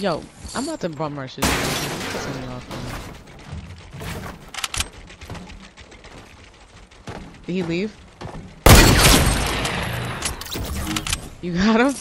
Yo, I'm about to bum rush this. Did he leave? You got him?